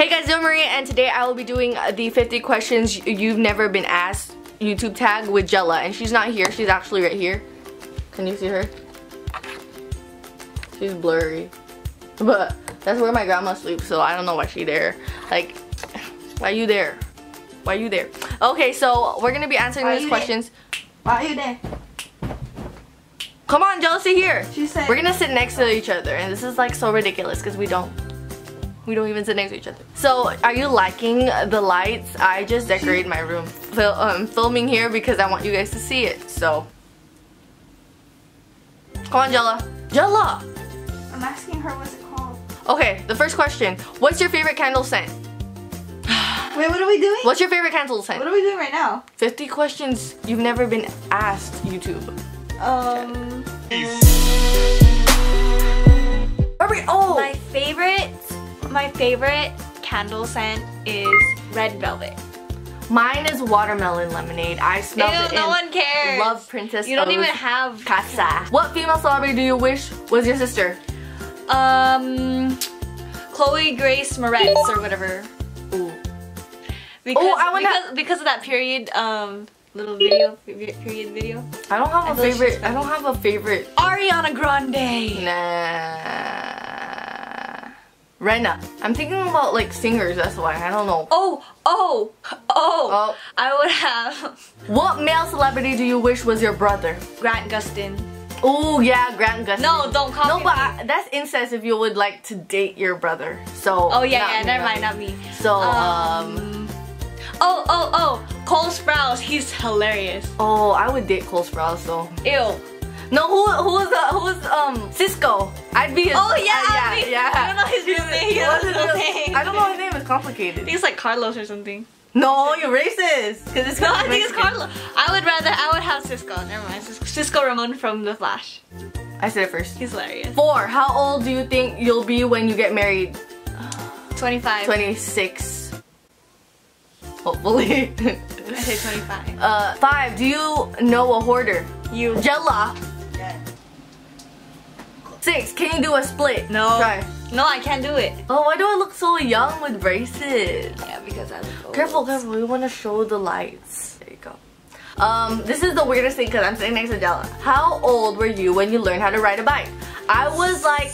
Hey guys, Zoe Marie, and today I will be doing the 50 questions you've never been asked YouTube tag with Jella, and she's not here. She's actually right here. Can you see her? She's blurry, but that's where my grandma sleeps, so I don't know why she there. Like, why you there? Why you there? Okay, so we're gonna be answering Why these questions. Why are you there? Come on, Jella, sit here. She said. We're gonna sit next to each other, and this is like so ridiculous because we don't. We don't even sit next to each other. So, are you liking the lights? I just decorated my room. Fil um, filming here because I want you guys to see it. So, come on, Jella. Jella. I'm asking her what's it called. Okay, the first question. What's your favorite candle scent? Wait, what are we doing? What's your favorite candle scent? What are we doing right now? 50 questions you've never been asked, YouTube. Um. Hurry! Oh! My favorite, my favorite candle scent is red velvet. Mine is watermelon lemonade. I smelled Ew, it no one cares. Love Princess You don't O's even have Casa. What female celebrity do you wish was your sister? Um, Chloe Grace Moretz or whatever. Ooh. Because, Oh, I because because of that period um little video period video. I don't have I a favorite. I don't have a favorite. Ariana Grande. Nah. Rena. I'm thinking about like singers. That's why. I don't know. Oh oh oh! Oh. I would have What male celebrity do you wish was your brother? Grant Gustin. Oh yeah, Grant Gustin. No, don't copy No, but. I, that's incest if you would like to date your brother. So. Oh yeah, yeah, me, never not mind, not me. So um. Um, oh, oh, oh, Cole Sprouse, he's hilarious. Oh, I would date Cole Sprouse though. Ew. No, who who's the who's um Cisco? I'd be. His, Oh, yeah, uh, I'd be- yeah. I don't know his real name. He What's his real- name. I don't know his name. It's complicated. I think it's like Carlos or something. No, you're racist. Cause it's No, I think it's Carlos. I would rather, I would have Cisco. Never mind. Cisco Ramon from The Flash. I said it first. He's hilarious. Four. How old do you think you'll be when you get married? 25. Twenty six. Hopefully. I say 25. uh, five. Do you know a hoarder? You. Jella. Six. Can you do a split? No. Try. No, I can't do it. Oh, why do I look so young with braces? Yeah, because I look old. Careful, careful. We want to show the lights. There you go. Um, this is the weirdest thing because I'm sitting next to Jella. How old were you when you learned how to ride a bike? I was like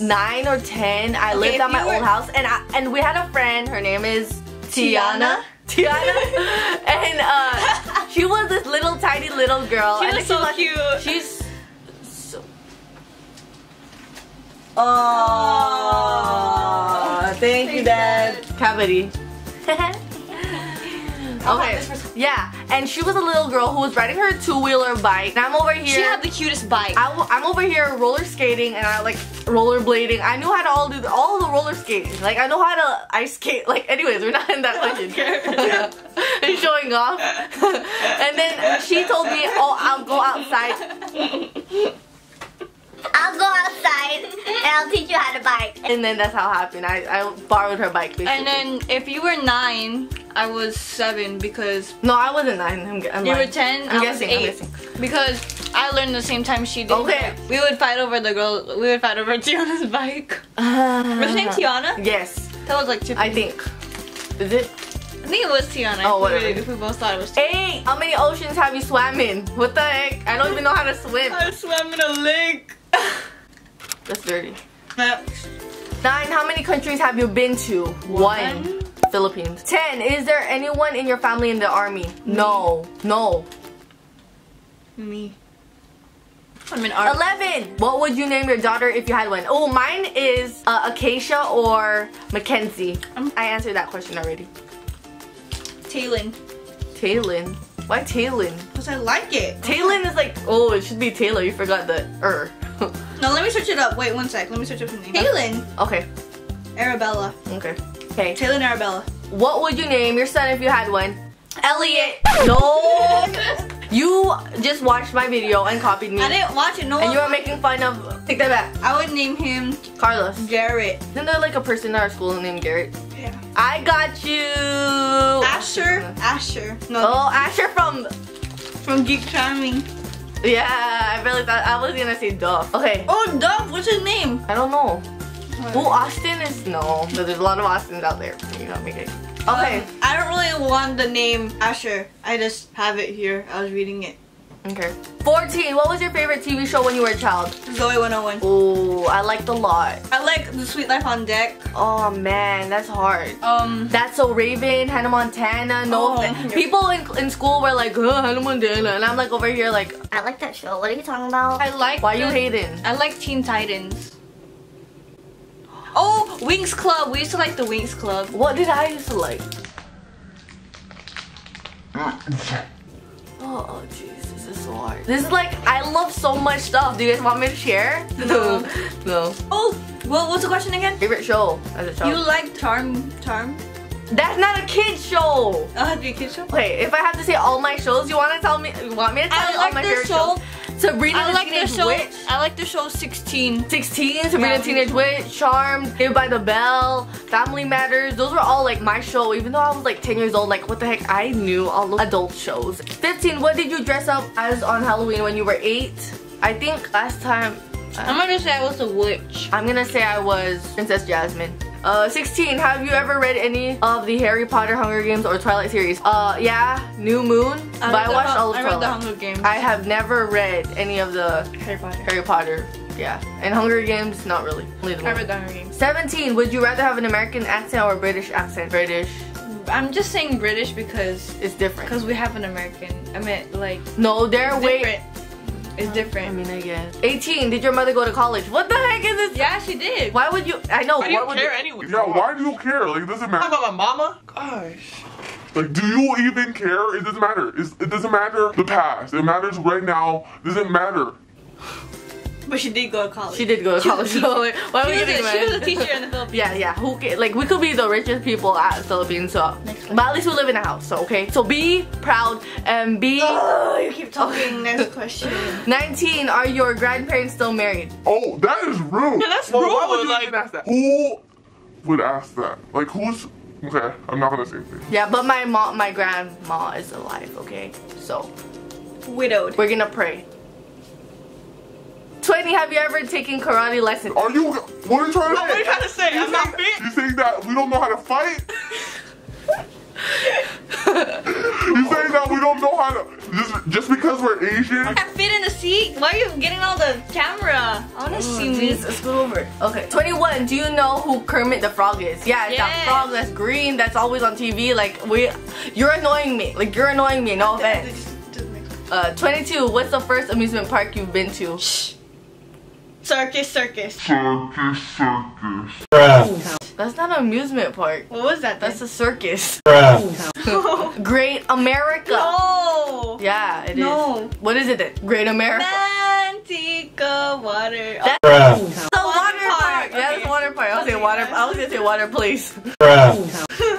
nine or ten. I Okay, lived at my old house, and I, and we had a friend. Her name is Tiana. Tiana? Tiana, and uh, she was this little tiny little girl. She was she's so like- cute. She's so. Oh, thank you, Dad. Cavity. Okay. Yeah, and she was a little girl who was riding her two-wheeler bike. And I'm over here. She had the cutest bike. I w- I'm over here roller skating and I like rollerblading. I knew how to all do the, all the roller skating. Like I know how to ice skate. Like anyways, we're not in that question. and showing off. and then she told me, "Oh, I'll go outside." I'll go outside and I'll teach you how to bike. And then that's how it happened. I, I borrowed her bike basically. and then if you were nine, I was seven because no, I wasn't nine. I'm, I'm you were ten. I'm I guessing. was I'm guessing. Because I learned the same time she did. Okay. We would fight over the girl. We would fight over Tiana's bike. Ah. Was her name Tiana? Yes, That was like Tiffany. I think. Is it? I think it was Tiana. Oh, if we whatever. If we both thought it was Tiana. Eight. How many oceans have you swam in? What the heck? I don't even know how to swim. I swam in a lake. That's dirty. Nine. How many countries have you been to? One. Philippines. Ten. Is there anyone in your family in the army? No. No. Me. I'm an art. Eleven. What would you name your daughter if you had one? Oh, mine is uh, Acacia or Mackenzie. Um, I answered that question already. Taylin. Taylin. Why Taylin? Because I like it. Taylin is like, oh, it should be Taylor. You forgot the er. No, let me search it up. Wait one sec. Let me search up the name. Taylin okay. Arabella. Okay. Okay. Taylin Arabella. What would you name your son if you had one? Elliot. No. you just watched my video and copied me. I didn't watch it. No And you were making fun of. Take that back. I would name him Carlos. Garrett. Isn't there like a person in our school named Garrett? Yeah. I got you. Asher. Asher. No. Oh, Asher from. From Geek Charming. Yeah, I really thought I was gonna say Duff. Okay. Oh, Dove. What's his name? I don't know. Oh, Austin is no. but There's a lot of Austins out there. You know, make it. Okay. Um, I don't really want the name Asher. I just have it here. I was reading it. Okay. 14. What was your favorite TV show when you were a child? Zoey 101. Oh, I liked a lot. I like The Sweet Life on Deck. Oh man, that's hard. Um, That's so Raven, Hannah Montana. No, Oh. people in, in school were like, oh, Hannah Montana, and I'm like over here like, I like that show. What are you talking about? I like. why you the- hating? I like Teen Titans. Oh, Winx Club. We used to like the Winx Club. What did I used to like? Oh, jeez, this is so hard. This is like, I love so much stuff. Do you guys want me to share? No. no. oh, what, what's the question again? Favorite show as a child? You like Charm? Charm? That's not a kid show. Uh, do you kid show? Okay, if I have to say all my shows, you want to tell me? You want me to tell I you like all my the favorite show- shows? Sabrina I the like the Teenage show. Witch. I like the show 16. 16, Sabrina Yeah. Teenage Witch, Charmed, Saved by the Bell, Family Matters. Those were all like my show. Even though I was like 10 years old, like what the heck? I knew all the adult shows. 15, what did you dress up as on Halloween when you were 8? I think last time. Uh, I'm gonna say I was a witch. I'm gonna say I was Princess Jasmine. Uh, 16. Have you ever read any of the Harry Potter, Hunger Games, or Twilight series? Uh, yeah, New Moon. but I read the watched all of I read the Hunger Games. I have never read any of the Harry Potter. Harry Potter. Yeah, and Hunger Games, not really. I read the Hunger Games. 17. Would you rather have an American accent or a British accent? British. I'm just saying British because It's different. because we have an American. I meant like No, they're way. different. It's different. I mean, I guess. 18. Did your mother go to college? What the heck is this? Yeah, she did. Why would you? I know. Why do you what would care anyway? Yeah, why do you care? Like, it doesn't Talk matter. about my mama? Gosh. Like, do you even care? It doesn't matter. It's, it doesn't matter the past. It matters right now. It doesn't matter. But she did go to college. She did go to college. So like, why are She we was, a, she was a teacher in the Philippines. Yeah, yeah. Who ca- like we could be the richest people at Philippines, so but at least we live in a house. So okay. So be proud and be. Oh, you keep talking. Next question. 19. Are your grandparents still married? Oh, that is rude. Yeah, that's Well, Why would you like- even ask that? Who would ask that? Like, who's. Okay, I'm not gonna say anything. Yeah, but my mom, my grandma is alive. Okay, so Widowed. we're gonna pray. 20. Have you ever taken karate lessons? Are you. What are you trying to What are say? you trying to say? I'm not fit. You saying that we don't know how to fight? you saying that we don't know how to. Just, just because we're Asian? I fit in the seat. Why are you getting all the camera? I wanna see me. Let's go over. Okay. 21. Do you know who Kermit the Frog is? Yeah, it's that frog that's green, that's always on TV. Like we, you're annoying me. Like you're annoying me. No offense. Uh, 22. What's the first amusement park you've been to? Circus, circus. Circus, circus. That's not an amusement park. What was that? That's a circus. no. Great America. No. Yeah, it is. No. What is it then? Great America. Manteca water. That's Oh, the water, water park. park. Yeah, that's Okay. the water park. I was saying Okay, water. yeah. I was gonna say water place.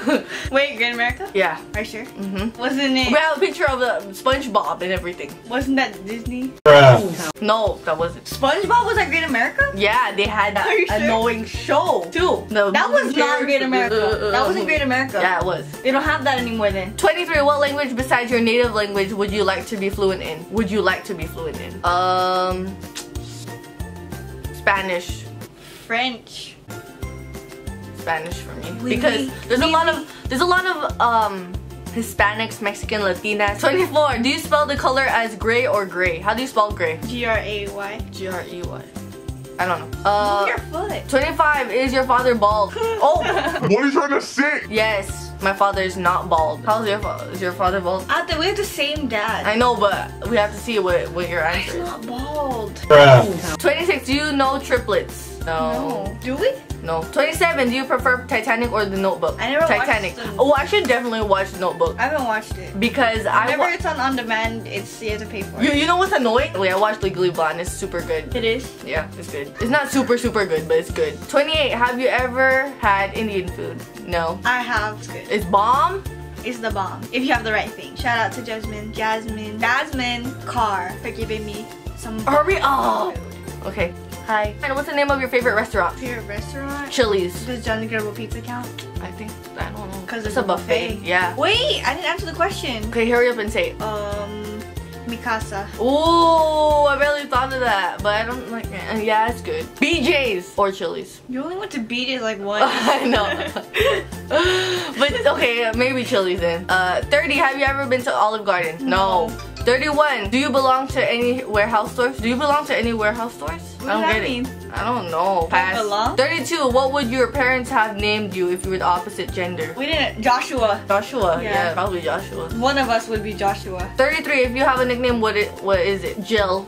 Wait, Great America? yeah. Are you sure? Mhm. Wasn't it? We have a picture of the SpongeBob and everything. Wasn't that Disney? No, that wasn't. SpongeBob was at Great America? Yeah, they had that sure? annoying show too. The That was not Great character- America. uh, That uh, wasn't Great America. Yeah, it was. They don't have that anymore then. 23. What language besides your native language would you like to be fluent in? Would you like to be fluent in? Um, Spanish. French. Spanish for me Oui, because oui. there's a lot of there's a lot of um Hispanics, Mexican, Latinas. 24. Do you spell the color as gray or gray? How do you spell gray? G R A Y. G R E Y. I don't know. Uh, Your foot. 25. Is your father bald? oh, What are you trying to say? yes. My father is not bald. How's your father? Is your father bald? I think we have the same dad. I know, but we have to see what what your He's answer is. not bald. 26. Do you know triplets? No. No. Do we? No. 27. Do you prefer Titanic or The Notebook? I never watched Titanic. Oh, I should definitely watch The Notebook I haven't watched it. because I Whenever it's on on demand, it's you have to pay for you, it. you know what's annoying? Wait, I watched Legally Blonde. It's super good. It is. Yeah, it's good. It's not super super good, but it's good. 28. Have you ever had Indian food? No. I have. It's good. It's bomb. It's the bomb. If you have the right thing. Shout out to Jasmine. Jasmine. Jasmine Carr for giving me some. Hurry up. food. Okay. Hi. And what's the name of your favorite restaurant? Favorite restaurant? Chili's. Does Johnny Grable Pizza count? I think I don't know. 'Cause it's it's a buffet. buffet. Yeah. Wait, I didn't answer the question. Okay, hurry up and say it. Um, Mikasa. Ooh, I barely thought of that, but I don't like. eh, Yeah, it's good. BJ's or Chili's. You only went to BJ's like once. I know. but okay, maybe Chili's then. Uh, 30. Have you ever been to Olive Garden? No. 31. Do you belong to any warehouse stores? Do you belong to any warehouse stores? What I don't does that get mean? it. I don't know. Pass. belong? 32. What would your parents have named you if you were the opposite gender? we didn't. Joshua. Joshua. Yeah. Yeah, probably Joshua. One of us would be Joshua. 33. If you have a nickname, what it what is it? Jill.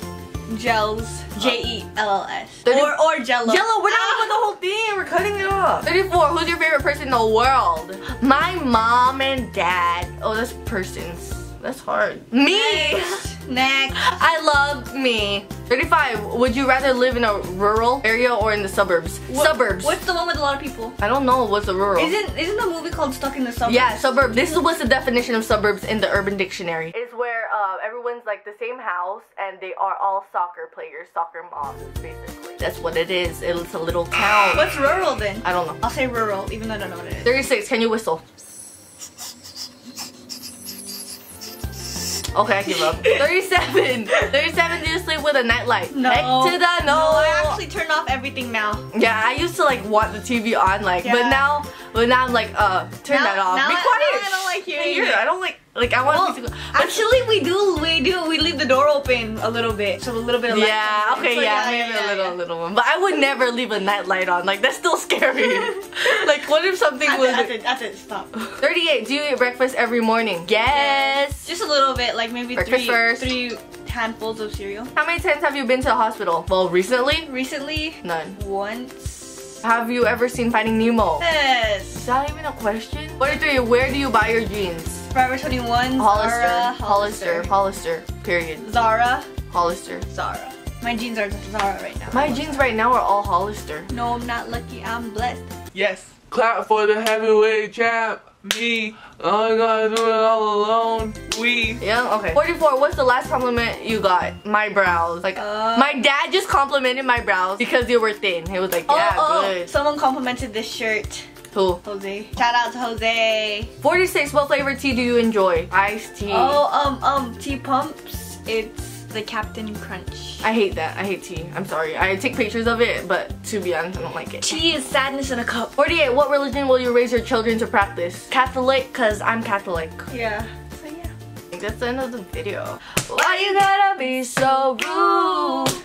Gels. J E L L S. Or or Jello. Jello, we're not Ah! doing the whole thing. We're cutting it off. 34. Who's your favorite person in the world? My mom and dad. Oh, that's persons. That's hard. Me. Next. Next. I love me. 35. Would you rather live in a rural area or in the suburbs? What- Suburbs. What's the one with a lot of people? I don't know what's a rural. Isn't isn't the movie called Stuck in the Suburbs? Yeah, suburb. This is what's the definition of suburbs in the Urban Dictionary. Is where uh, everyone's like the same house and they are all soccer players, soccer moms, basically. That's what it is. It's a little town. What's rural then? I don't know. I'll say rural, even though I don't know what it is. 36, can you whistle? Okay, I give up. 37. 37, do you sleep with a nightlight? No. Heck to the no. No, I actually turn off everything now. yeah, I used to like want the TV on, like, but now, but now I'm like, uh, turn Now- that off. now Be I- quiet. now I don't like Shh. hearing Here, it. I don't like, like, I want Well, to. But actually, we do, we do, we leave the door open a little bit, so a little bit of light. yeah, okay, So, yeah, maybe a little, a little one. But I would never leave a night light on. Like, that's still scary. like, what if something That's was. it, that's it, that's it, stop. 38, do you eat breakfast every morning? Yes. Just a little bit, like maybe Breakfast three, first. three handfuls of cereal. How many times have you been to the hospital? Well, recently? Recently, None. once. Have you ever seen Finding Nemo? Yes. Is that even a question? 43. Where do you buy your jeans? Forever 21, Hollister. Zara, Hollister. Hollister. Period. Zara, Hollister. Zara. My jeans are Zara right now. My jeans right now are all Hollister. No, I'm not lucky. I'm blessed. Yes. Clap for the heavyweight champ. Me. I gotta do it all alone. We. Yeah, okay. 44. What's the last compliment you got? My brows. Like, Uh, my dad just complimented my brows because they were thin. He was like, yeah, oh, oh, good. someone complimented this shirt. Who? Jose. Shout out to Jose. 46. What flavor tea do you enjoy? Iced tea. Oh, um, um, tea pumps. It's the Cap'n Crunch. I hate that. I hate tea. I'm sorry. I take pictures of it, but to be honest, I don't like it. Tea is sadness in a cup. 48. What religion will you raise your children to practice? Catholic, because I'm Catholic. Yeah. So yeah. That's the end of the video. Why you gotta be so rude?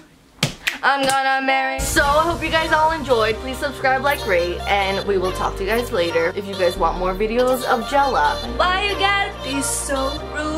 I'm gonna marry. So I hope you guys all enjoyed. Please subscribe, like, rate, and we will talk to you guys later. If you guys want more videos of Jella. Why you gotta be so rude?